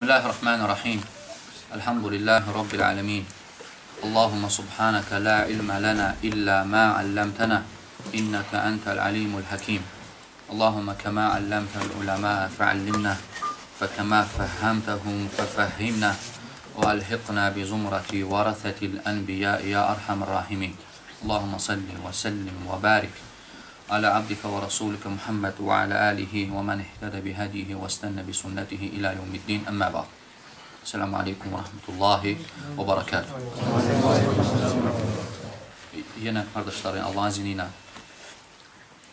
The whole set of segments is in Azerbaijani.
بسم الله الرحمن الرحيم الحمد لله رب العالمين اللهم سبحانك لا علم لنا إلا ما علمتنا إنك أنت العليم الحكيم اللهم كما علمت العلماء فعلمنا فكما فهمتهم ففهمنا وألحقنا بزمرة ورثة الأنبياء يا أرحم الراحمين اللهم صل وسلم وبارك على عبدك ورسولك محمد وعلى آله ومن اهتدى بهديه واستنى بسنته إلى يوم الدين أما بعد السلام عليكم ورحمة الله وبركاته Yine kardeşlerim Allah'ın izniyle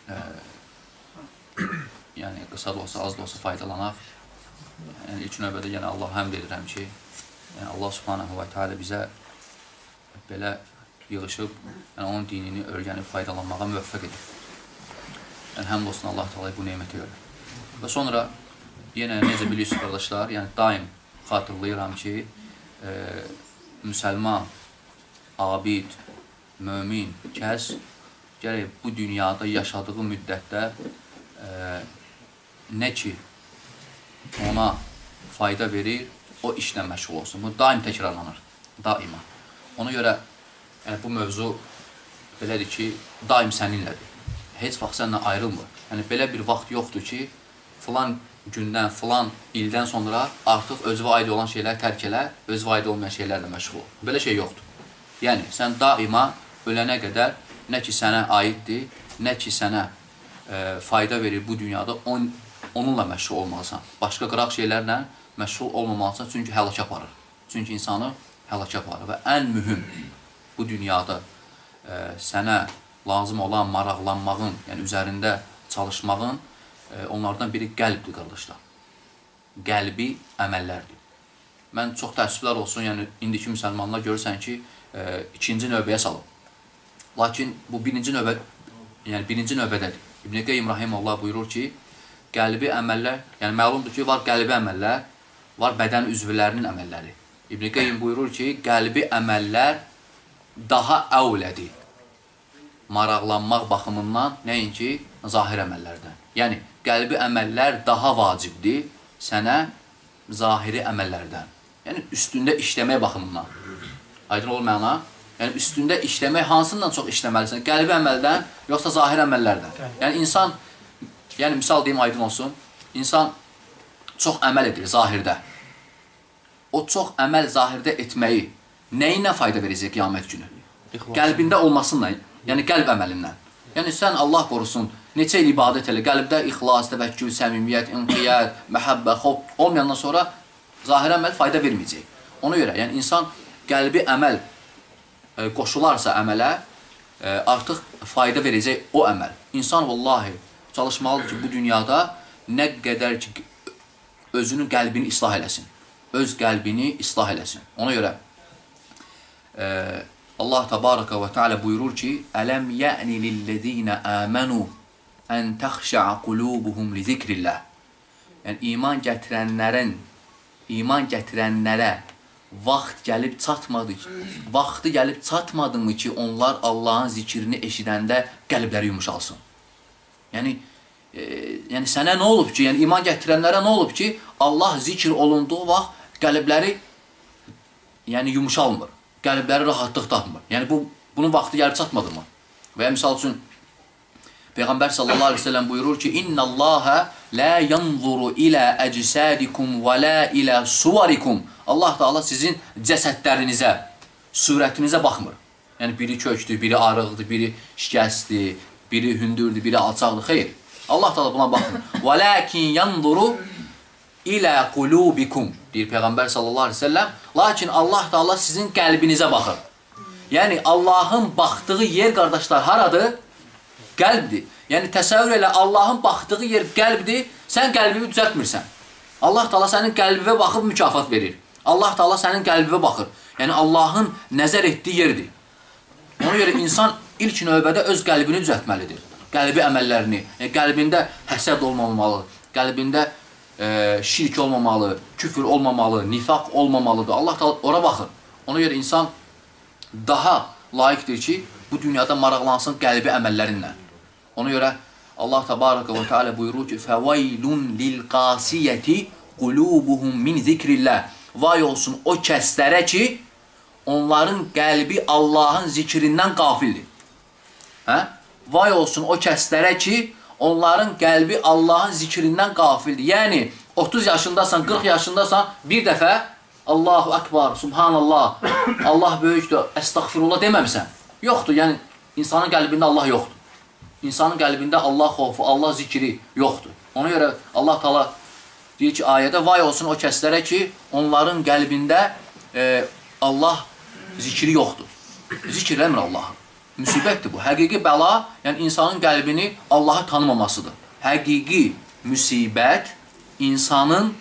e, yani qısa da olsa, az da olsa faydalanaq. Yəni ilk növbədə yenə Allah həmd edirəm ki, yəni Allah Subhanahu va Taala bizə belə yığışıb, yəni onun dinini öyrənib faydalanmağa müvəffəq edib. Yəni həmd olsun Allah Taalaya bu neməti görə. Və sonra yenə necə bilirsiniz qardaşlar, yəni daim xatırlayıram ki, e, müsəlman, abid, mömin kəs gərək bu dünyada yaşadığı müddətdə e, nə ki ona fayda verir, o işlə məşğul olsun. Bu daim təkrarlanır, daima. Ona görə yəni, bu mövzu belədir ki, daim səninlədir. Heç vaxt sənlə ayrılmır. Yəni, belə bir vaxt yoxdur ki, filan gündən, filan ildən sonra artıq özünə aid olan şeylər tərk elə, özünə aid olmayan şeylərlə məşğul ol. Belə şey yoxdur. Yəni, sən daima ölənə qədər nə ki sənə aiddir, nə ki sənə e, fayda verir bu dünyada, on, onunla məşğul olmalısan. Başqa qıraq şeylərlə məşğul olmamalısan, çünki həlaka aparır. Çünki insanı həlaka aparır və ən mühüm bu dünyada e, sənə lazım olan maraqlanmağın, yəni üzərində çalışmağın e, onlardan biri qəlbdir, qardaşlar. Qəlbi əməllərdir. Mən çox təəssüflər olsun, yəni indiki müsəlmanlar görürsən ki, e, ikinci növbəyə salıb. Lakin bu birinci növbə, yəni birinci növbədədir. İbn-i Qeym Rahimullah buyurur ki, qəlbi əməllər, yəni məlumdur ki, var qəlbi əməllər, var bədən üzvlərinin əməlləri. İbn-i Qeym buyurur ki, qəlbi əməllər daha əvlədir. Maraqlanmaq baxımından nəinki zahir əməllərdən. Yəni, qəlbi əməllər daha vacibdir sənə zahiri əməllərdən. Yəni, üstündə işləmək baxımından. Aydın olur məna? Yəni, üstündə işləmək hansından çox işləməlisən? Qəlbi əməldən, yoxsa zahir əməllərdən? Yəni, insan, yəni, misal deyim, aydın olsun, insan çox əməl edir zahirdə. O çox əməl zahirdə etməyi nəyinlə fayda verəcək qiyamət günü? Qəlbində olmasınla, yəni qəlb əməlindən. Yəni, sən Allah qorusun, neçə il ibadət elə, qəlbdə ixlas, təvəkkül, səmimiyyət, inqiyət, məhəbbə, xob olmayandan sonra zahir əməl fayda verməyəcək. Ona görə, yəni insan qəlbi əməl e, qoşularsa əmələ, e, artıq fayda verəcək o əməl. İnsan vallahi çalışmalıdır ki, bu dünyada nə qədər ki, özünün qəlbini islah eləsin. Öz qəlbini islah eləsin. Ona görə e, Allah Tabaraka və Teala buyurur ki, Ələm ya'ni lillezine amanu ən təxşə'a qulubuhum li zikrillah. Yəni, iman gətirənlərin, iman gətirənlərə vaxt gəlib çatmadı ki, vaxtı gəlib çatmadı mı ki, onlar Allahın zikrini eşidəndə qəlbləri yumuşalsın. Yəni, e, yəni sənə nə olub ki, yəni iman gətirənlərə nə olub ki, Allah zikr olunduğu vaxt qəlbləri yəni yumuşalmır qəlbləri rahatlıq tapmır. Yəni bu bunun vaxtı gəlib çatmadı mı? Və ya misal üçün Peyğəmbər sallallahu əleyhi və səlləm buyurur ki: "İnnallaha la yanzuru ila əcsadikum və la ila suvarikum." Allah Taala sizin cəsədlərinizə, surətinizə baxmır. Yəni biri kökdür, biri arıqdır, biri şikəstdir, biri hündürdür, biri alçaqdır. Xeyr. Allah Taala buna baxmır. "Velakin yanzuru ilə qulubikum deyir Peyğəmbər sallallahu əleyhi və səlləm. Lakin Allah Taala sizin qəlbinizə baxır. Yəni Allahın baxdığı yer qardaşlar haradır? Qəlbdir. Yəni təsəvvür elə Allahın baxdığı yer qəlbdir. Sən qəlbini düzəltmirsən. Allah Taala sənin qəlbinə baxıb mükafat verir. Allah Taala sənin qəlbinə baxır. Yəni Allahın nəzər etdiyi yerdir. Ona görə insan ilk növbədə öz qəlbini düzəltməlidir. Qəlbi əməllərini, yəni qəlbində həsəd olmamalı, qəlbində e, şirk olmamalı, küfür olmamalı, nifaq olmamalıdır. Allah da ora baxır. Ona görə insan daha layiqdir ki, bu dünyada maraqlansın qəlbi əməllərinlə. Ona görə Allah Tabaraka və Teala buyurur ki: "Fəvaylun lil-qasiyeti qulubuhum min zikrillah. Vay olsun o kəslərə ki, onların qəlbi Allahın zikrindən qafildir. Hə? Vay olsun o kəslərə ki, onların qəlbi Allahın zikrindən qafildir. Yəni 30 yaşındasan, 40 yaşındasan, bir dəfə Allahu Akbar, Subhanallah, Allah böyükdür, əstəğfirullah deməmisən. Yoxdur, yəni insanın qəlbində Allah yoxdur. İnsanın qəlbində Allah xofu, Allah zikri yoxdur. Ona görə Allah Taala deyir ki, ayədə vay olsun o kəslərə ki, onların qəlbində e, Allah zikri yoxdur. Zikr eləmir Allahı. Müsibətdir bu. Həqiqi bəla, yəni insanın qəlbini Allahı tanımamasıdır. Həqiqi müsibət insanın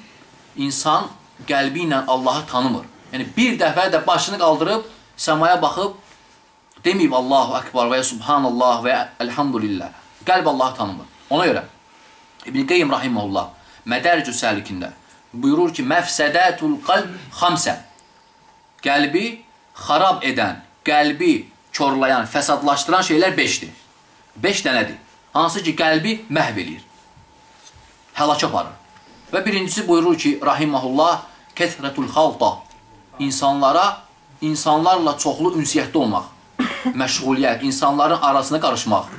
insan qəlbi ilə Allahı tanımır. Yəni bir dəfə də başını qaldırıb səmaya baxıb deməyib Allahu Akbar və ya Subhanallah və ya Elhamdülillah. Qəlb Allahı tanımır. Ona görə İbn Qeym rahimehullah Mədərcü Səlikində buyurur ki, məfsədətul qalb xamsə. Qəlbi xarab edən, qəlbi korlayan, fəsadlaşdıran şeylər 5-dir. 5 dənədir. Hansı ki, qəlbi məhv eləyir. Həlak aparır. Və birincisi buyurur ki, rahimehullah, kəsrətul xalta. İnsanlara, insanlarla çoxlu ünsiyyətdə olmaq məşğuliyyət, insanların arasına qarışmaq.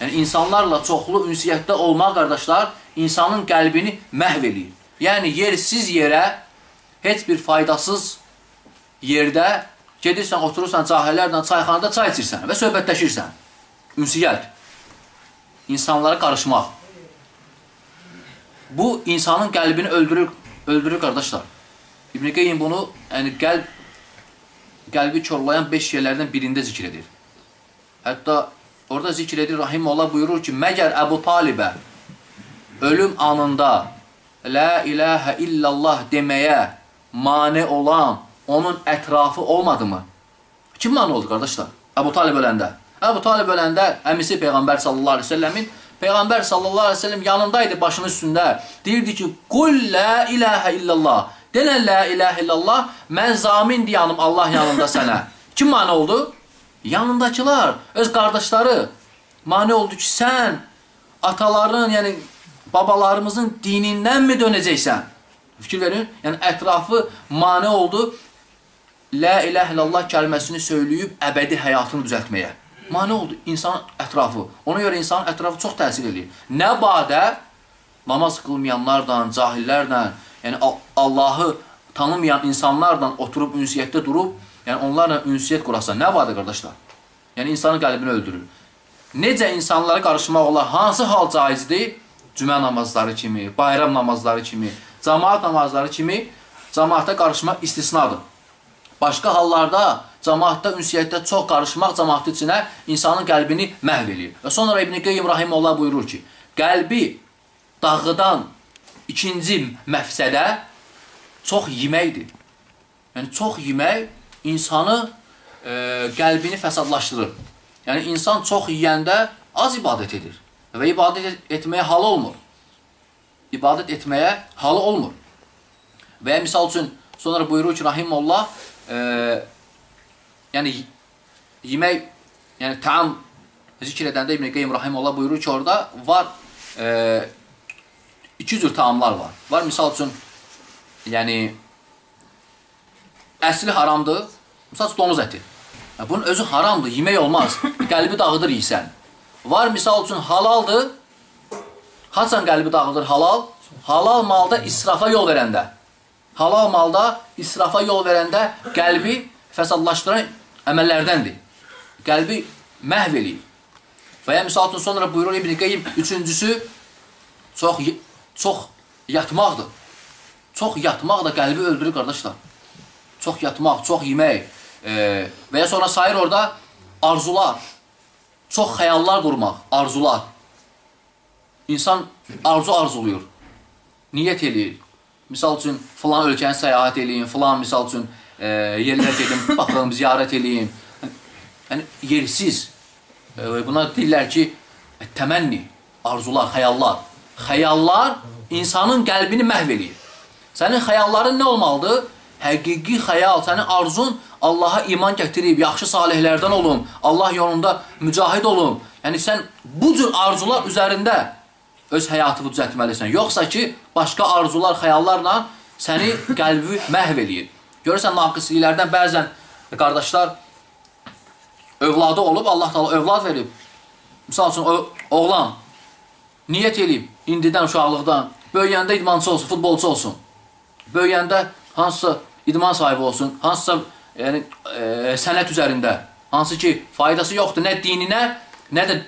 Yəni, insanlarla çoxlu ünsiyyətdə olmaq, qardaşlar, insanın qəlbini məhv eləyir. Yəni, yersiz yerə, heç bir faydasız yerdə gedirsən, oturursan cahillərlə çayxanada çay içirsən və söhbətləşirsən. Ünsiyyət. İnsanlara qarışmaq. Bu, insanın qəlbini öldürür, öldürür qardaşlar. İbn-i Qeym bunu, yəni qəlb qəlbi korlayan 5 şeylərdən birində zikr edir. Hətta orada zikr edir, Rahim Allah buyurur ki, məgər Əbu Talibə ölüm anında La ilahə illallah deməyə mane olan onun ətrafı olmadı mı? Kim mane oldu, qardaşlar? Əbu Talib öləndə. Əbu Talib öləndə əmisi Peyğəmbər sallallahu aleyhi ve sellemin Peyğəmbər sallallahu aleyhi ve sellem yanındaydı başının üstündə. Deyirdi ki, Qul la ilahə illallah. Denən la ilahe illallah, mən zamin deyanım Allah yanında sənə. Kim mani oldu? Yanındakılar, öz qardaşları mani oldu ki, sən ataların, yəni babalarımızın dinindən mi dönəcəksən? Fikir verin, yəni ətrafı mani oldu. La ilahe illallah kəlməsini söyləyib əbədi həyatını düzəltməyə. Mani oldu insan ətrafı. Ona görə insanın ətrafı çox təsir edir. Nə badə namaz qılmayanlarla, cahillərlə, yəni Allahı tanımayan insanlarla oturub ünsiyyətdə durub, yəni onlarla ünsiyyət qurasan, nə vardır qardaşlar? Yəni insanın qəlbini öldürür. Necə insanlara qarışmaq olar? Hansı hal caizdir? Cümə namazları kimi, bayram namazları kimi, cəmaat namazları kimi cəmaata qarışmaq istisnadır. Başqa hallarda cəmaatda ünsiyyətdə çox qarışmaq cəmaatı içinə insanın qəlbini məhv eləyir. Və sonra İbn Qeyyim rahimehullah buyurur ki, qəlbi dağıdan İkinci məfsədə çox yeməkdir. Yəni, çox yemək insanı e, qəlbini fəsadlaşdırır. Yəni, insan çox yeyəndə az ibadət edir və ibadət etməyə halı olmur. İbadət etməyə halı olmur. Və ya misal üçün, sonra buyurur ki, Rahimullah, e, yəni, yemək, yəni, təam zikr edəndə İbn-i Qeym Rahimullah buyurur ki, orada var, e, iki cür taamlar var. Var misal üçün, yəni, əsli haramdır, misal üçün, donuz əti. Bunun özü haramdır, yemək olmaz. Qəlbi dağıdır yiysən. Var misal üçün, halaldır, haçan qəlbi dağıdır halal? Halal malda israfa yol verəndə. Halal malda israfa yol verəndə qəlbi fəsadlaşdıran əməllərdəndir. Qəlbi məhv eləyir. Və ya misal üçün, sonra buyurur İbn-i Qeym, üçüncüsü, çox çox yatmaqdır. Çox yatmaq da qəlbi öldürür, qardaşlar. Çox yatmaq, çox yemək e, və ya sonra sayır orada arzular, çox xəyallar qurmaq, arzular. İnsan arzu arzuluyur, niyyət eləyir. Misal üçün, filan ölkəni səyahət eləyin, filan misal üçün e, yerlər gedim, baxım, ziyarət eləyin. Yəni, yersiz. E, buna deyirlər ki, təmənni, arzular, xəyallar. Xəyallar insanın qəlbini məhv eləyir. Sənin xəyalların nə olmalıdır? Həqiqi xəyal, sənin arzun Allaha iman gətirib, yaxşı salihlərdən olun, Allah yolunda mücahid olun. Yəni sən bu cür arzular üzərində öz həyatını düzəltməlisən. Yoxsa ki, başqa arzular, xəyallarla səni qəlbi məhv eləyir. Görürsən, naqisliklərdən bəzən qardaşlar övladı olub, Allah Taala övlad verib. Misal üçün, oğlan niyyət eləyib indidən uşaqlıqdan, böyüyəndə idmançı olsun, futbolçu olsun. Böyüyəndə hansısa idman sahibi olsun, hansısa yəni, e, sənət üzərində, hansı ki, faydası yoxdur nə dininə, nə də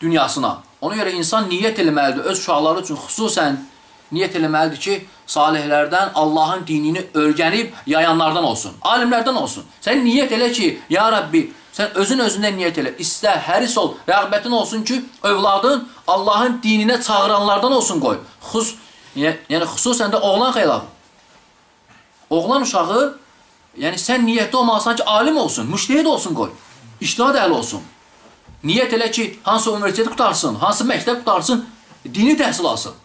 dünyasına. Ona görə insan niyyət eləməlidir, öz uşaqları üçün xüsusən niyyət eləməlidir ki, salihlərdən Allahın dinini öyrənib yayanlardan olsun, alimlərdən olsun. Sən niyyət elə ki, ya Rabbi, sən özün özündən niyyət elə, istə, həris ol, rəğbətin olsun ki, övladın Allahın dininə çağıranlardan olsun qoy. Xus, yəni xüsusən də oğlan xeylağı. Oğlan uşağı, yəni sən niyyətli olmalısan ki, alim olsun, müştehid olsun qoy. İştihad əhli olsun. Niyyət elə ki, hansı universiteti qutarsın, hansı məktəb qutarsın, dini təhsil alsın.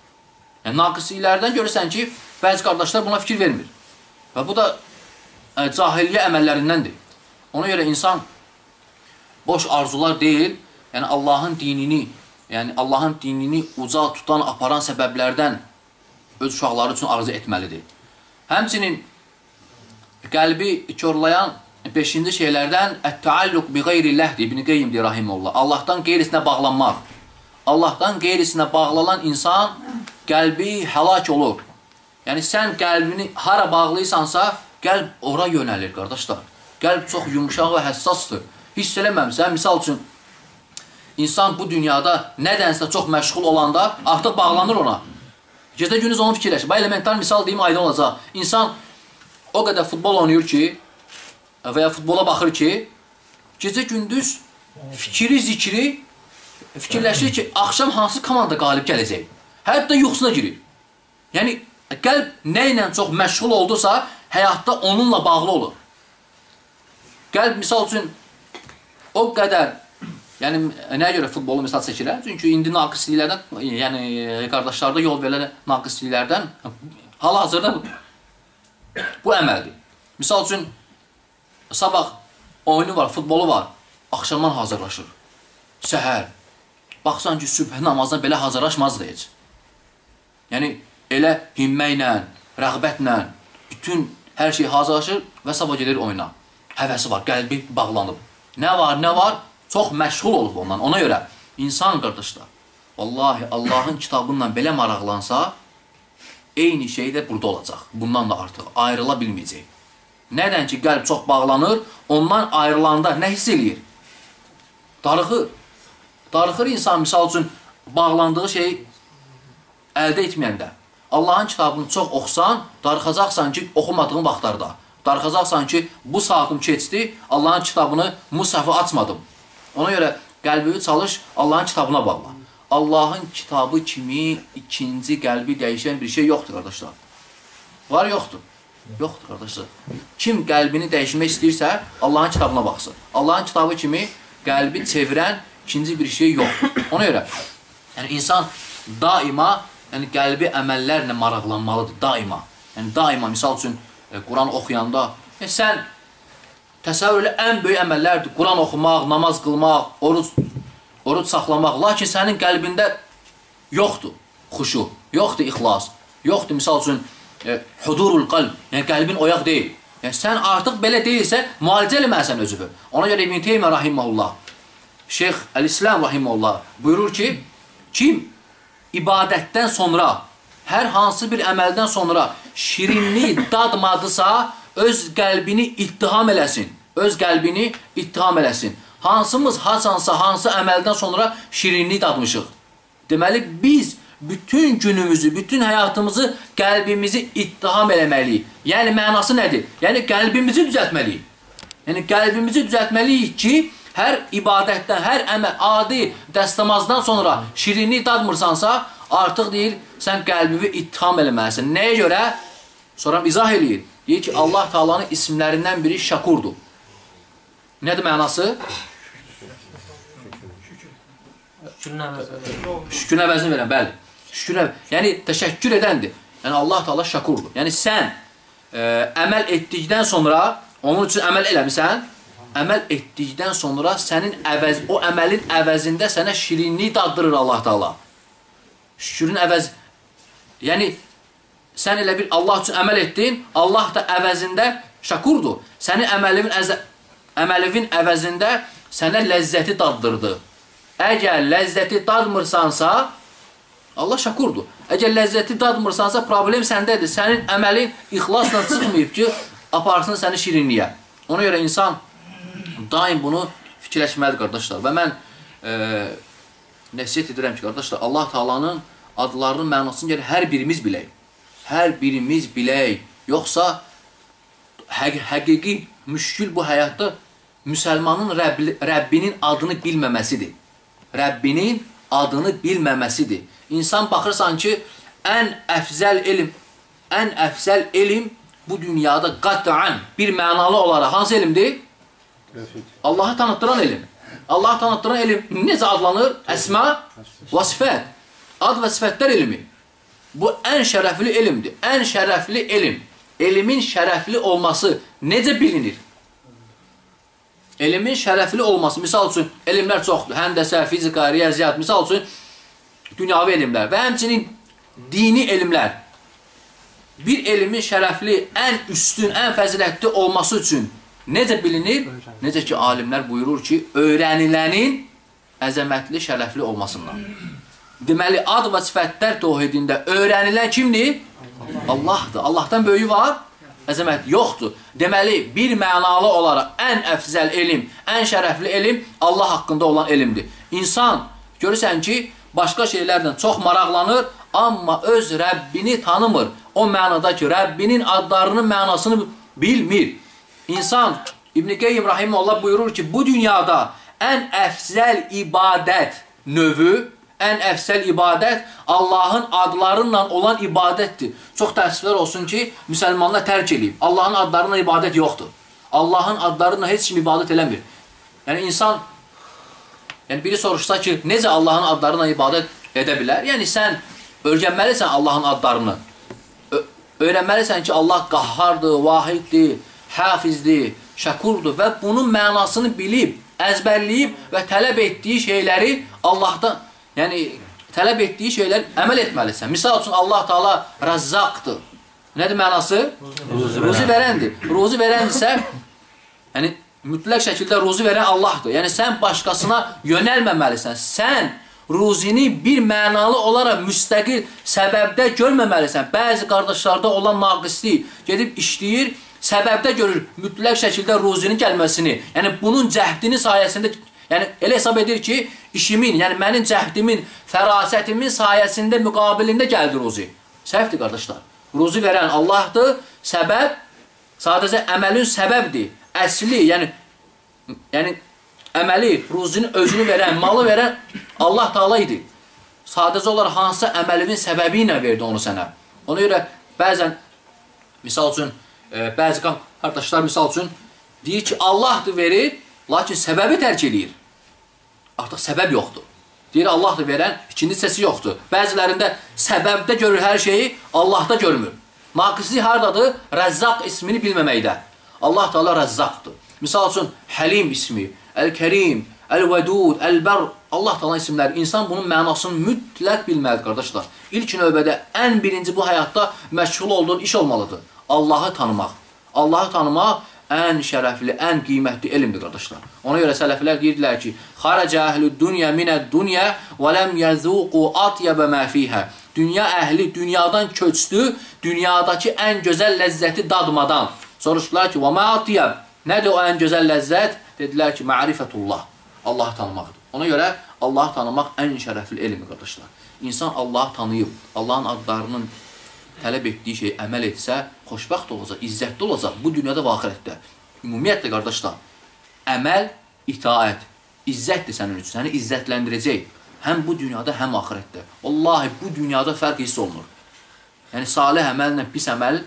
Yəni, naqisliklərdən görürsən ki, bəzi qardaşlar buna fikir vermir. Və bu da ə, cahiliyyə əməllərindəndir. Ona görə insan boş arzular deyil, yəni Allahın dinini, yəni Allahın dinini uca tutan, aparan səbəblərdən öz uşaqları üçün arzu etməlidir. Həmçinin qəlbi körlayan Beşinci şeylərdən ət-təalluq bi qeyrillah İbn Qeyyim deyir rahimehullah. Allahdan qeyrisinə bağlanmaq. Allahdan qeyrisinə bağlanan insan qəlbi həlak olur. Yəni sən qəlbini hara bağlıysansa, qəlb ora yönəlir qardaşlar. Qəlb çox yumşaq və həssasdır. Hiss eləməmsən, misal üçün insan bu dünyada nədənsə çox məşğul olanda artıq bağlanır ona. Gecə gündüz onu fikirləşir. Bax elementar misal deyim aydın olacaq. İnsan o qədər futbol oynayır ki, və ya futbola baxır ki, gecə-gündüz fikri, zikri fikirləşir ki, axşam hansı komanda qalib gələcək. Hətta yuxusuna girir. Yəni, qəlb nə ilə çox məşğul oldusa, həyatda onunla bağlı olur. Qəlb, misal üçün, o qədər, yəni, nəyə görə futbolu misal çəkirəm? Çünki indi naqisliklərdən, yəni, qardaşlarda yol verilən naqisliklərdən hal-hazırda bu əməldir. Misal üçün, Sabah oyunu var, futbolu var. Axşamdan hazırlaşır. Səhər. Baxsan ki, sübh namazına belə hazırlaşmazdı heç. Yəni, elə himməklə, rəğbətlə, bütün hər şey hazırlaşır və sabah gedir oyuna. Həvəsi var, qəlbi bağlanıb. Nə var, nə var? Çox məşğul olub ondan. Ona görə insan qardaşlar, vallahi Allahın kitabından belə maraqlansa, eyni şey də burada olacaq. Bundan da artıq ayrıla bilməyəcək. Nədən ki, qəlb çox bağlanır, ondan ayrılanda nə hiss eləyir? Darıxır. Darıxır insan, misal üçün, bağlandığı şeyi əldə etməyəndə. Allahın kitabını çox oxusan, darıxacaqsan ki, oxumadığın vaxtlarda. Darıxacaqsan ki, bu saatım keçdi, Allahın kitabını, musafı açmadım. Ona görə qəlbini çalış, Allahın kitabına bağla. Allahın kitabı kimi ikinci qəlbi dəyişən bir şey yoxdur, qardaşlar. Var, yoxdur. Yoxdur, qardaşlar. Kim qəlbini dəyişmək istəyirsə, Allahın kitabına baxsın. Allahın kitabı kimi qəlbi çevirən ikinci bir şey yoxdur. Ona görə, yəni insan daima yəni qəlbi əməllərlə maraqlanmalıdır, daima. Yəni daima, misal üçün, e, Quran oxuyanda, e, sən təsəvvür elə ən böyük əməllərdir. Quran oxumaq, namaz qılmaq, oruc, oruc saxlamaq. Lakin sənin qəlbində yoxdur xuşu, yoxdur ixlas, yoxdur, misal üçün, hudurul qalb, yəni qəlbin oyaq deyil. Yəni sən artıq belə deyilsə, müalicə eləməlisən özünü. Ona görə İbn Teymiyyə rahimehullah, Şeyx Əl-İslam rahimehullah buyurur ki, kim ibadətdən sonra, hər hansı bir əməldən sonra şirinlik dadmadısa, öz qəlbini ittiham eləsin. Öz qəlbini ittiham eləsin. Hansımız haçansa hansı əməldən sonra şirinlik dadmışıq. Deməli, biz bütün günümüzü, bütün həyatımızı, qəlbimizi ittiham eləməliyik. Yəni, mənası nədir? Yəni, qəlbimizi düzəltməliyik. Yəni, qəlbimizi düzəltməliyik ki, hər ibadətdən, hər əməl, adi dəstəmazdan sonra şirinlik dadmırsansa, artıq deyir, sən qəlbini ittiham eləməlisən. Nəyə görə? Sonra izah eləyir. Deyir ki, Allah Taalanın isimlərindən biri şakurdur. Nədir mənası? Şükür əvəzini verən, bəli. Şükür, yəni təşəkkür edəndir. Yəni Allah Taala şakurdur. Yəni sən e, əməl etdikdən sonra onun üçün əməl eləmisən, əməl etdikdən sonra sənin əvəz o əməlin əvəzində sənə şirinlik daddırır Allah Taala. şükürün əvəz yəni sən elə bir Allah üçün əməl etdin, Allah da əvəzində şakurdur. Sənin əməlivin əzə, əməlivin əvəzində sənə ləzzəti daddırdı. Əgər ləzzəti dadmırsansa, Allah şakurdur. Əgər ləzzəti dadmırsansa, problem səndədir. Sənin əməlin ixlasla çıxmayıb ki, aparsın səni şirinliyə. Ona görə insan daim bunu fikirləşməlidir, qardaşlar. Və mən e, nəsiyyət edirəm ki, qardaşlar, Allah Taalanın adlarının mənasını gəlir hər birimiz bilək. Hər birimiz bilək. Yoxsa həq həqiqi müşkül bu həyatda müsəlmanın Rəbb, Rəbbinin adını bilməməsidir. Rəbbinin adını bilməməsidir. İnsan baxırsan ki, ən əfzəl elm, ən əfzəl elm bu dünyada qat'an bir mənalı olaraq hansı elmdir? Allahı tanıtdıran elm. Allahı tanıtdıran elm necə adlanır? Əsma və sifət. Ad və sifətlər elmi. Bu ən şərəfli elmdir. Ən şərəfli elm. Elmin şərəfli olması necə bilinir? Elmin şərəfli olması, misal üçün, elmlər çoxdur. Həndəsə, fizika, riyaziyyat, misal üçün, dünyavi elmlər və həmçinin dini elmlər. Bir elmin şərəfli, ən üstün, ən fəzilətli olması üçün necə bilinir? Necə ki, alimlər buyurur ki, öyrənilənin əzəmətli, şərəfli olmasından. Deməli, ad və sifətlər tohidində öyrənilən kimdir? Allahdır. Allahdan böyüyü var, əzəmət yoxdur. Deməli, bir mənalı olaraq ən əfzəl elm, ən şərəfli elm Allah haqqında olan elmdir. İnsan, görürsən ki, başqa şeylərdən çox maraqlanır, amma öz Rəbbini tanımır. O mənada ki, Rəbbinin adlarının mənasını bilmir. İnsan, İbn-i Qeyyim Rahimullah buyurur ki, bu dünyada ən əfzəl ibadət növü, ən əfsəl ibadət Allahın adlarından olan ibadətdir. Çox təəssüflər olsun ki, müsəlmanlar tərk edib. Allahın adlarından ibadət yoxdur. Allahın adlarından heç kim ibadət eləmir. Yəni insan yəni biri soruşsa ki, necə Allahın adlarından ibadət edə bilər? Yəni sən öyrənməlisən Allahın adlarını. Ö öyrənməlisən ki, Allah qahhardır, vahiddir, hafizdir, şəkurdur və bunun mənasını bilib, əzbərləyib və tələb etdiyi şeyləri Allahdan Yəni, tələb etdiyi şeylər əməl etməlisən. Misal üçün, Allah Taala rəzzaqdır. Nədir mənası? Ruzi, ruzi verəndir. Ruzi verəndirsə, yəni, mütləq şəkildə ruzi verən Allahdır. Yəni, sən başqasına yönəlməməlisən. Sən ruzini bir mənalı olaraq müstəqil səbəbdə görməməlisən. Bəzi qardaşlarda olan naqislik gedib işləyir, səbəbdə görür mütləq şəkildə ruzinin gəlməsini. Yəni, bunun cəhdini sayəsində Yəni elə hesab edir ki, işimin, yəni mənim cəhdimin, fərasətimin sayəsində müqabilində gəldi ruzi. Səhvdir qardaşlar. Ruzi verən Allahdır, səbəb sadəcə əməlin səbəbdir. Əsli, yəni yəni əməli, ruzinin özünü verən, malı verən Allah Taala idi. Sadəcə olaraq hansı əməlinin səbəbi ilə verdi onu sənə. Ona görə bəzən misal üçün e, bəzi qardaşlar misal üçün deyir ki, Allahdır verir, lakin səbəbi tərk edir. Artıq səbəb yoxdur. Deyir, Allah da verən, ikinci səsi yoxdur. Bəzilərində səbəbdə görür hər şeyi, Allahda görmür. Naqislik hardadır? Rəzzaq ismini bilməməkdə. Allah Teala Rəzzaqdır. Misal üçün, Həlim ismi, Əl-Kərim, Əl-Vədud, Əl-Bər, Allah Teala isimləri. İnsan bunun mənasını mütləq bilməlidir, qardaşlar. İlk növbədə ən birinci bu həyatda məşğul olduğun iş olmalıdır. Allahı tanımaq. Allahı tanımaq ən şərəfli, ən qiymətli elmdir, qardaşlar. Ona görə sələflər deyirdilər ki, Xarəcə əhlü dünya minəd dünya və ləm yəzuqu atyəbə mə fiyhə. Dünya əhli dünyadan köçdü, dünyadakı ən gözəl ləzzəti dadmadan. Soruşdular ki, və mə atyəb? Nədir o ən gözəl ləzzət? Dedilər ki, mərifətullah. Allahı tanımaqdır. Ona görə Allahı tanımaq ən şərəfli elmdir, qardaşlar. İnsan Allahı tanıyıb, Allahın adlarının tələb etdiyi şey əməl etsə, xoşbəxt olacaq, izzətli olacaq bu dünyada və axirətdə. Ümumiyyətlə, qardaşlar, əməl, itaət, izzətdir sənin üçün, səni izzətləndirəcək. Həm bu dünyada, həm axirətdə. Vallahi, bu dünyada fərq hiss olunur. Yəni, salih əməllə pis əməl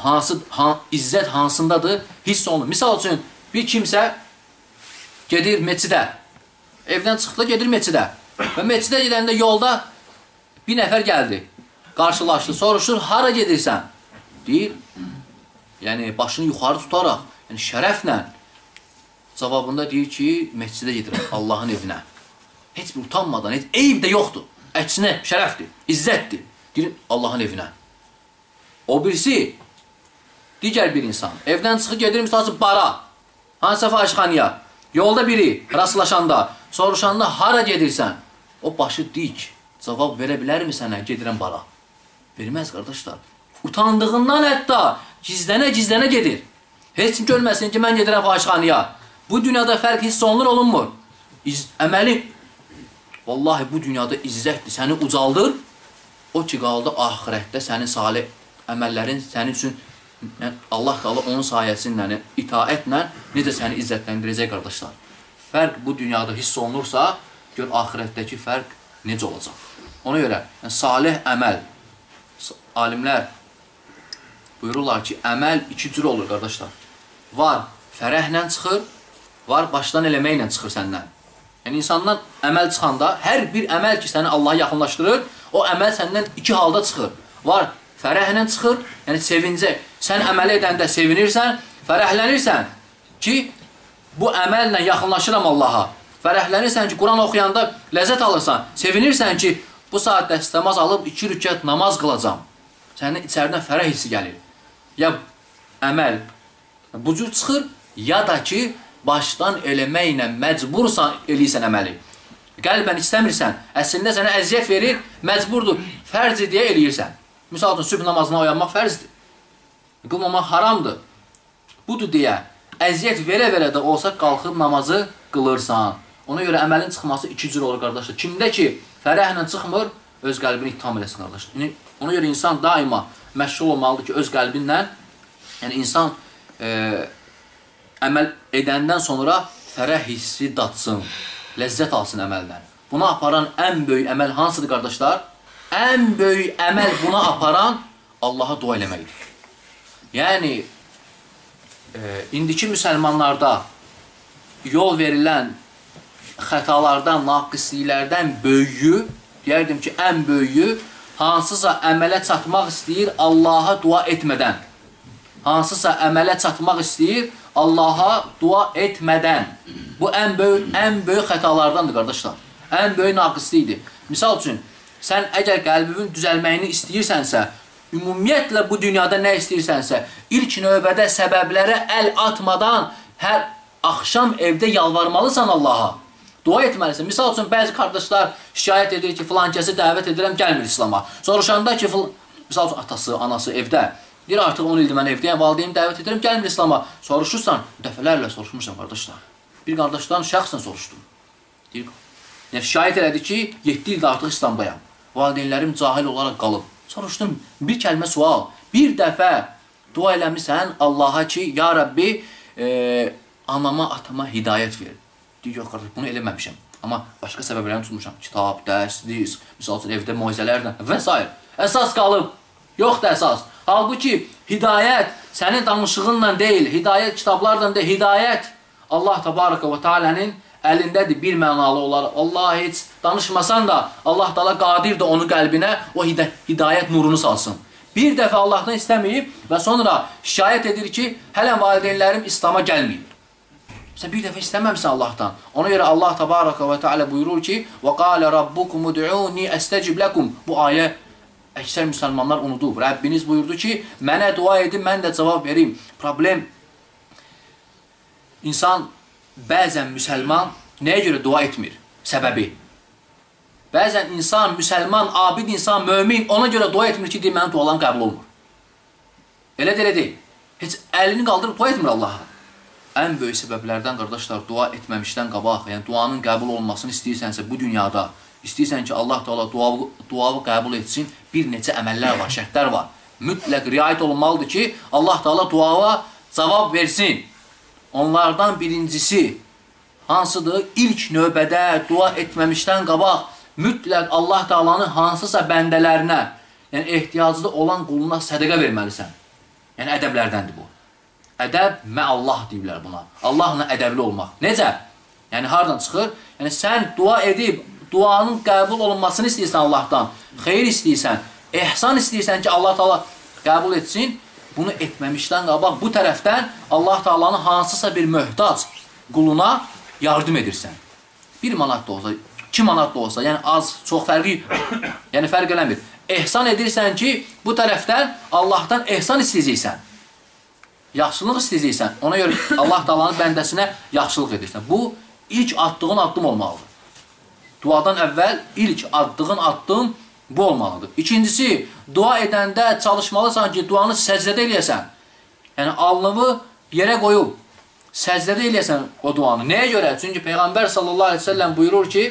hansı, han, izzət hansındadır, hiss olunur. Misal üçün, bir kimsə gedir meçidə, evdən çıxdı, gedir meçidə və meçidə gedəndə yolda bir nəfər gəldi qarşılaşdı, soruşur, hara gedirsən? Deyir, yəni başını yuxarı tutaraq, yəni şərəflə cavabında deyir ki, məscidə gedirəm, Allahın evinə. Heç bir utanmadan, heç eyb də yoxdur. əksinə şərəfdir, izzətdir. Girin Allahın evinə. O birisi digər bir insan. Evdən çıxıb gedir misalçı bara. Hansısa fahişxanaya. Yolda biri rastlaşanda, soruşanda hara gedirsən? O başı dik. Cavab verə bilərmi sənə? Gedirəm bara. Verməz qardaşlar. Utandığından hətta gizlənə-gizlənə gedir. Heç kim görməsin ki, mən gedirəm fahişxanaya. Bu dünyada fərq hiss olunur, olunmur. İz, əməli, vallahi bu dünyada izzətdir, səni ucaldır. O ki, qaldı ahirətdə sənin salih əməllərin sənin üçün Allah Taala onun sayəsində, itaətlə necə səni izzətləndirəcək qardaşlar. Fərq bu dünyada hiss olunursa, gör axirətdəki fərq necə olacaq. Ona görə yəni, salih əməl alimlər buyururlar ki, əməl iki cür olur qardaşlar. Var fərəhlə çıxır, var başdan eləməklə çıxır səndən. Yəni insandan əməl çıxanda hər bir əməl ki səni Allaha yaxınlaşdırır, o əməl səndən iki halda çıxır. Var fərəhlə çıxır, yəni sevincə. Sən əməl edəndə sevinirsən, fərəhlənirsən ki, bu əməllə yaxınlaşıram Allaha. Fərəhlənirsən ki, Quran oxuyanda ləzzət alırsan, sevinirsən ki, bu saat dəstəmaz alıb iki rükət namaz qılacam. Sənin içəridən fərəh hissi gəlir. Ya əməl bu cür çıxır, ya da ki, başdan eləməklə məcbursan eləyirsən əməli. Qəlbən istəmirsən, əslində sənə əziyyət verir, məcburdur, fərzi deyə eləyirsən. Misal üçün, sübh namazına oyanmaq fərzdir. Qılmamaq haramdır. Budur deyə, əziyyət verə-verə də olsa qalxıb namazı qılırsan. Ona görə əməlin çıxması iki cür olur, qardaşlar. Kimdə ki, fərəhlə çıxmır, öz qəlbini ittiham eləsin, qardaşlar. Ona görə insan daima məşğul olmalıdır ki, öz qəlbinlə, yəni insan e, əməl edəndən sonra fərəh hissi datsın, ləzzət alsın əməldən. Buna aparan ən böyük əməl hansıdır, qardaşlar? Ən böyük əməl buna aparan Allaha dua eləməkdir. Yəni, e, indiki müsəlmanlarda yol verilən xətalardan, naqisliklərdən böyüyü, deyərdim ki, ən böyüyü hansısa əmələ çatmaq istəyir Allaha dua etmədən. Hansısa əmələ çatmaq istəyir Allaha dua etmədən. Bu ən böyük ən böyük xətalardandır qardaşlar. Ən böyük naqislikdir. Misal üçün, sən əgər qəlbinin düzəlməyini istəyirsənsə, ümumiyyətlə bu dünyada nə istəyirsənsə, ilk növbədə səbəblərə əl atmadan hər axşam evdə yalvarmalısan Allaha. Dua etməlisən. Misal üçün, bəzi qardaşlar şikayət edir ki, filan kəsi dəvət edirəm, gəlmir İslama. Soruşanda ki, misal üçün, atası, anası evdə. Deyir, artıq 10 ildir mən evdəyəm, valideyim dəvət edirəm, gəlmir İslama. Soruşursan, dəfələrlə soruşmuşam qardaşlar. Bir qardaşdan şəxsən soruşdum. Deyir, yəni, şikayət elədi ki, 7 ildir artıq İslamdayam. Valideynlərim cahil olaraq qalıb. Soruşdum, bir kəlmə sual. Bir dəfə dua eləmirsən Allaha ki, ya Rabbi, e, anama, atama hidayət ver. Deyir, yox qardaş, bunu eləməmişəm. Amma başqa səbəblərdən tutmuşam. Kitab, dərs, diz, misal üçün evdə moizələrlə və s. Əsas qalıb. Yoxdur əsas. Halbuki hidayət sənin danışığınla deyil, hidayət kitablarla deyil, hidayət Allah Tabaraka və Teala'nın əlindədir bir mənalı olaraq. Allah heç danışmasan da Allah Taala qadirdir onun qəlbinə o hidayət nurunu salsın. Bir dəfə Allahdan istəməyib və sonra şikayət edir ki, hələ valideynlərim İslam'a gəlməyib. Sən bir dəfə istəməmsən Allahdan. Ona görə Allah Tabaraka və Teala buyurur ki: "Və qala rabbukum ud'uni astecib lakum." Bu ayə əksər müsəlmanlar unudub. Rəbbiniz buyurdu ki, mənə dua edin, mən də cavab verim. Problem insan bəzən müsəlman nəyə görə dua etmir? Səbəbi. Bəzən insan, müsəlman, abid insan, mömin ona görə dua etmir ki, deyir, mənim dualarım qəbul olmur. Elə də elə deyil. Heç əlini qaldırıb dua etmir Allaha ən böyük səbəblərdən qardaşlar dua etməmişdən qabaq, yəni duanın qəbul olmasını istəyirsənsə bu dünyada, istəyirsən ki, Allah Taala duavı, duavı qəbul etsin, bir neçə əməllər var, şərtlər var. Mütləq riayət olunmalıdır ki, Allah Taala duava cavab versin. Onlardan birincisi hansıdır? İlk növbədə dua etməmişdən qabaq mütləq Allah Taala'nın hansısa bəndələrinə, yəni ehtiyaclı olan quluna sədaqə verməlisən. Yəni ədəblərdəndir bu. Ədəb məallah deyirlər buna. Allahla ədəbli olmaq. Necə? Yəni hardan çıxır? Yəni sən dua edib duanın qəbul olunmasını istəyirsən Allahdan, xeyir istəyirsən, ehsan istəyirsən ki, Allah Taala qəbul etsin. Bunu etməmişdən qabaq bu tərəfdən Allah Taala'nın hansısa bir möhtac quluna yardım edirsən. 1 manat da olsa, 2 manat da olsa, yəni az, çox fərqi, yəni fərq eləmir. Ehsan edirsən ki, bu tərəfdən Allahdan ehsan istəyirsən. Yaxşılıq istəyirsən. Ona görə Allah Taala'nın bəndəsinə yaxşılıq edirsən. Bu ilk attığın addım olmalıdır. Duadan əvvəl ilk attığın addım bu olmalıdır. İkincisi, dua edəndə çalışmalısan ki, duanı səcdədə eləyəsən. Yəni alnını yerə qoyub səcdədə eləyəsən o duanı. Nəyə görə? Çünki Peyğəmbər sallallahu əleyhi və səlləm buyurur ki,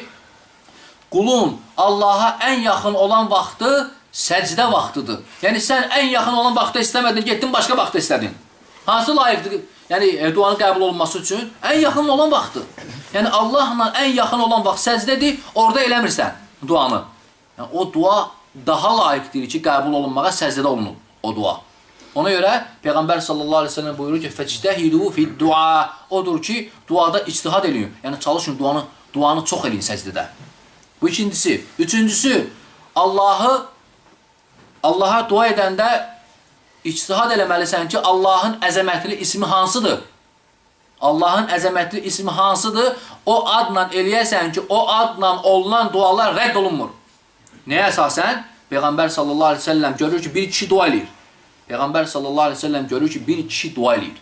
qulun Allaha ən yaxın olan vaxtı səcdə vaxtıdır. Yəni sən ən yaxın olan vaxtda istəmədin, getdin başqa vaxtda istədin. Hansı layiqdir? Yəni e, duanın qəbul olunması üçün ən yaxın olan vaxtdır. Yəni Allahla ən yaxın olan vaxt səcdədir, orada eləmirsən duanı. Yəni o dua daha layiqdir ki, qəbul olunmağa səcdədə olunub o dua. Ona görə Peyğəmbər sallallahu əleyhi və səlləm buyurur ki, "Fəctəhidu fid-dua." Odur ki, duada ictihad eləyin. Yəni çalışın duanı duanı çox eləyin səcdədə. Bu ikincisi. Üçüncüsü, Allahı Allaha dua edəndə ictihad eləməlisən ki, Allahın əzəmətli ismi hansıdır? Allahın əzəmətli ismi hansıdır? O adla eləyəsən ki, o adla olunan dualar rədd olunmur. Nəyə əsasən? Peyğəmbər sallallahu əleyhi və səlləm görür ki, bir kişi dua eləyir. Peyğəmbər sallallahu əleyhi və səlləm görür ki, bir kişi dua eləyir.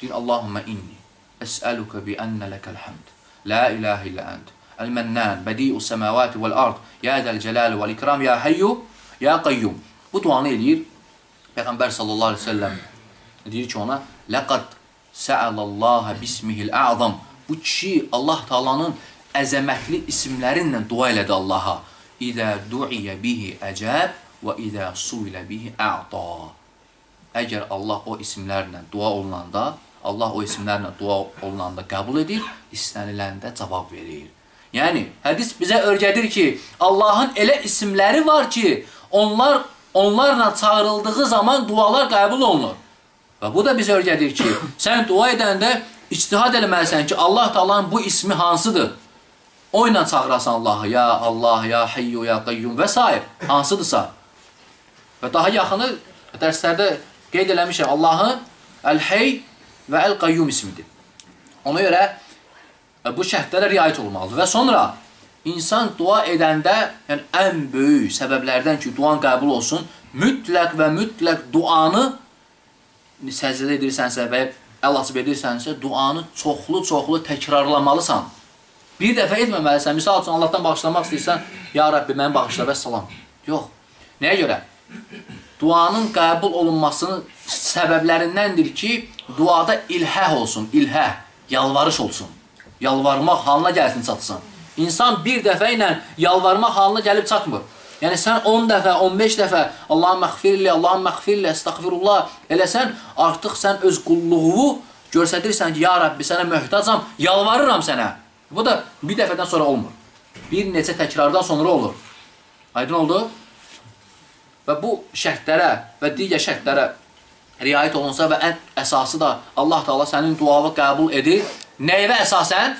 Deyir: "Allahumma inni əs'aluka bi anna lakal hamd. La ilaha illa ent. El-Mennan, bedi'us semawati vel ard. Ya zal celal vel ikram, ya hayyu, ya qayyum." Bu duanı eləyir. Peyğəmbər sallallahu əleyhi və səlləm deyir ki ona: "Laqad sa'alallaha bismihil a'zam." Bu kişi Allah Taala'nın əzəmətli isimlərinlə dua elədi Allaha. İzə du'iyə bihi əcəb və izə suilə bihi ə'ta. Əgər Allah o isimlərlə dua olunanda, Allah o isimlərlə dua olunanda qəbul edir, istəniləndə cavab verir. Yəni, hədis bizə öyrədir ki, Allahın elə isimləri var ki, onlar onlarla çağırıldığı zaman dualar qəbul olunur. Və bu da bizə öyrədir ki, sən dua edəndə ictihad eləməlisən ki, Allah Taala'nın bu ismi hansıdır? O ilə çağırasan Allahı, ya Allah, ya Hayyu, ya Qayyum və s. hansıdırsa. Və daha yaxını dərslərdə qeyd eləmişəm, Allahın Əl-Hey və Əl-Qayyum ismidir. Ona görə e, bu şərtlərə riayət olmalıdır. Və sonra insan dua edəndə, yəni ən böyük səbəblərdən ki, duan qəbul olsun, mütləq və mütləq duanı səcdə edirsənsə və əl açıb edirsənsə, duanı çoxlu-çoxlu təkrarlamalısan. Bir dəfə etməməlisən. Misal üçün Allahdan bağışlamaq istəyirsən, ya Rəbbi məni bağışla və salam. Yox. Nəyə görə? Duanın qəbul olunmasının səbəblərindəndir ki, duada ilhəh olsun, ilhəh, yalvarış olsun. Yalvarmaq halına gəlsin çatsın. İnsan bir dəfə ilə yalvarmaq halına gəlib çatmır. Yəni sən 10 dəfə, 15 dəfə Allahım məğfirli, Allahım məğfirli, estağfirullah eləsən, artıq sən öz qulluğu göstərirsən ki, ya Rəbbi sənə möhtacam, yalvarıram sənə. Bu da bir dəfədən sonra olmur. Bir neçə təkrardan sonra olur. Aydın oldu? Və bu şərtlərə və digər şərtlərə riayət olunsa və ən əsası da Allah Taala sənin duanı qəbul edir. Nəyə əsasən?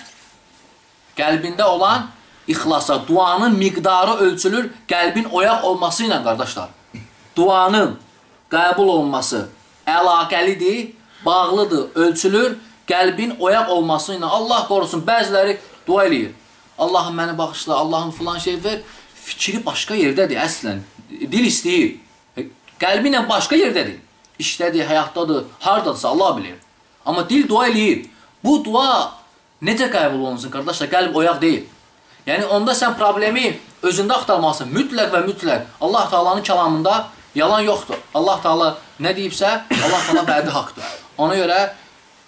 Qəlbində olan ixlasa, duanın miqdarı ölçülür qəlbin oyaq olması ilə qardaşlar. Duanın qəbul olunması əlaqəlidir, bağlıdır, ölçülür qəlbin oyaq olması ilə Allah qorusun, bəziləri dua eləyir. Allahım məni bağışla, Allahım filan şey ver. Fikri başqa yerdədir əslən. Dil istəyir. Qəlbi ilə başqa yerdədir. İşdədir, həyatdadır, hardadırsa Allah bilir. Amma dil dua eləyir. Bu dua necə qəbul olunsun qardaşlar? Qəlb oyaq deyil. Yəni onda sən problemi özündə axtarmalısan. Mütləq və mütləq Allah Taala'nın kəlamında yalan yoxdur. Allah Taala nə deyibsə, Allah Taala vədi haqqdır. Ona görə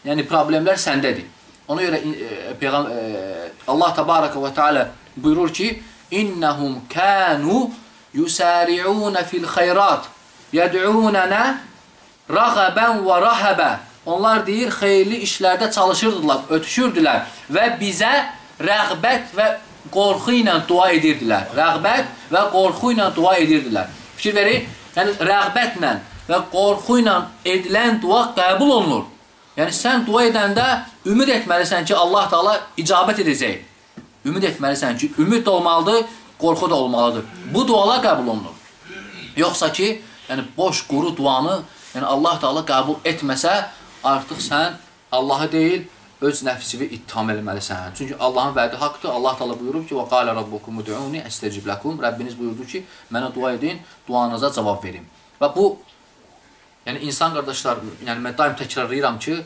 Yəni problemlər səndədir. Ona görə e, peyğəm e, Allah təbaraka və təala buyurur ki: "İnnahum kanu yusari'un fil xeyrat yed'unana ragaban və rahaba." Onlar deyir, xeyirli işlərdə çalışırdılar, ötüşürdülər və bizə rəğbət və qorxu ilə dua edirdilər. Rəğbət və qorxu ilə dua edirdilər. Fikir verin, yəni rəğbətlə və qorxu ilə edilən dua qəbul olunur. Yəni sən dua edəndə ümid etməlisən ki, Allah Taala icabət edəcək. Ümid etməlisən ki, ümid də olmalıdır, qorxu da olmalıdır. Bu dualar qəbul olunur. Yoxsa ki, yəni boş, quru duanı, yəni Allah Taala qəbul etməsə, artıq sən Allahı deyil, öz nəfsini ittiham eləməlisən. Çünki Allahın vədi haqqdır. Allah Taala buyurub ki: "Və qala rabbukum ud'uni astecib lakum." Rəbbiniz buyurdu ki, mənə dua edin, duanıza cavab verim. Və bu yəni insan qardaşlar, yəni mən daim təkrarlayıram ki,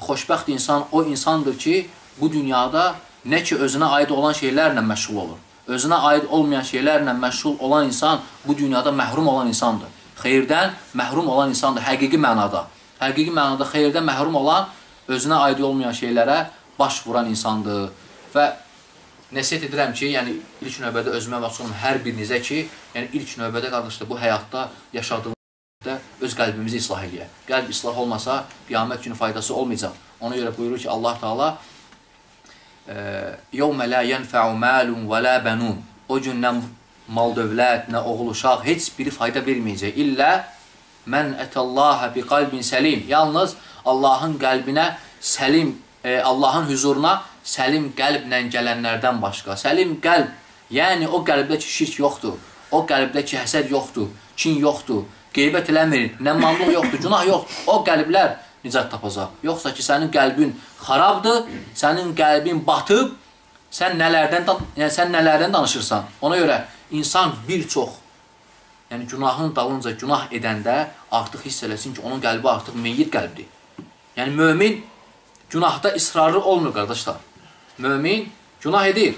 xoşbəxt insan o insandır ki, bu dünyada nə ki özünə aid olan şeylərlə məşğul olur. Özünə aid olmayan şeylərlə məşğul olan insan bu dünyada məhrum olan insandır. Xeyirdən məhrum olan insandır həqiqi mənada. Həqiqi mənada xeyirdən məhrum olan özünə aid olmayan şeylərə baş vuran insandır. Və nəsihət edirəm ki, yəni ilk növbədə özümə məxsusum hər birinizə ki, yəni ilk növbədə qardaşlar bu həyatda yaşadığımızda öz qəlbimizi islah eləyək. Qəlb islah olmasa qiyamət günü faydası olmayacaq. Ona görə buyurur ki, Allah Taala "Yevme la yenfa'u malun və la banun." O gün nə mal dövlət, nə oğul uşaq heç biri fayda verməyəcək. İllə mən ətəllaha bi qalbin səlim. Yalnız Allahın qəlbinə səlim, e, Allahın huzuruna səlim qəlblə gələnlərdən başqa. Səlim qəlb, yəni o qəlbdə ki şirk yoxdur, o qəlbdə ki həsəd yoxdur, kin yoxdur, qeybət eləmir, nə mamluq yoxdur, günah yoxdur. O qəlblər nicat tapacaq. Yoxsa ki sənin qəlbin xarabdır, sənin qəlbin batıb, sən nələrdən yəni sən nələrdən danışırsan. Ona görə insan bir çox yəni günahın dalınca günah edəndə artıq hiss eləsin ki, onun qəlbi artıq meyyit qəlbdir. Yəni mömin günahda israrlı olmur qardaşlar. Mömin günah edir.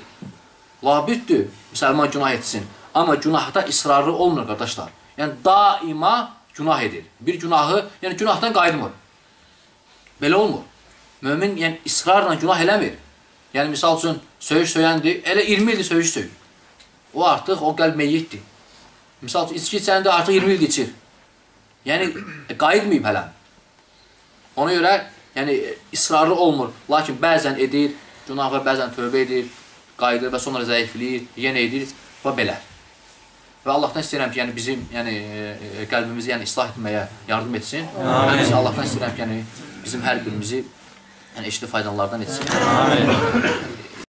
Labiddir müsəlman günah etsin. Amma günahda israrlı olmur qardaşlar. Yəni daima günah edir. Bir günahı, yəni günahdan qayıtmır. Belə olmur. Mömin yəni israrla günah eləmir. Yəni misal üçün söyüş söyəndir, elə 20 ildir söyüş söyür. O artıq o qəlb meyyitdir. Misal üçün içki içəndə artıq 20 il keçir. Yəni qayıtmayıb hələ. Ona görə yəni israrlı olmur. Lakin bəzən edir, günah və bəzən tövbə edir, qayıdır və sonra zəifləyir, yenə edir və belə. Və Allahdan istəyirəm ki, yəni bizim yəni e, qəlbimizi yəni islah etməyə yardım etsin. Amin. Mən Allahdan istəyirəm ki, yəni bizim hər birimizi yəni eşitli faydalardan etsin. Amin.